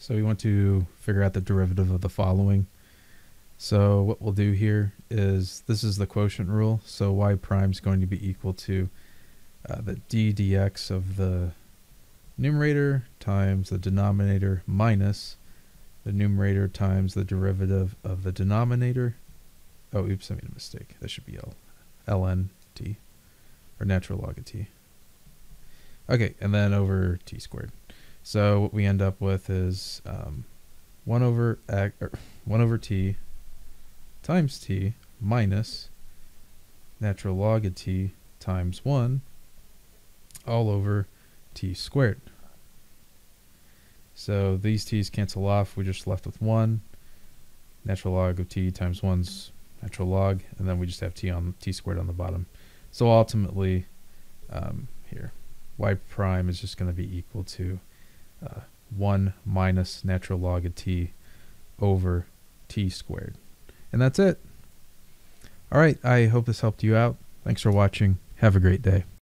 So we want to figure out the derivative of the following. So what we'll do here is, this is the quotient rule, so y prime is going to be equal to uh, the d dx of the numerator times the denominator minus the numerator times the derivative of the denominator. Oh, oops, I made a mistake. That should be L, ln t, or natural log of t. Okay, and then over t squared. So what we end up with is um, 1 over x, or 1 over t times t minus natural log of t times 1 all over t squared. So these t's cancel off. We're just left with 1. Natural log of t times 1's natural log. And then we just have t on t squared on the bottom. So ultimately, um, here, y prime is just going to be equal to uh, 1 minus natural log of t over t squared. And that's it. All right. I hope this helped you out. Thanks for watching. Have a great day.